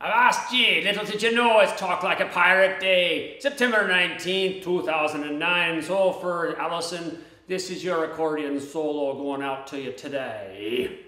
Avast ye, little did you know it's Talk Like a Pirate Day, September 19th, 2009. So for Allison, this is your accordion solo going out to you today.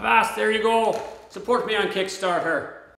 Avast, there you go. Support me on Kickstarter.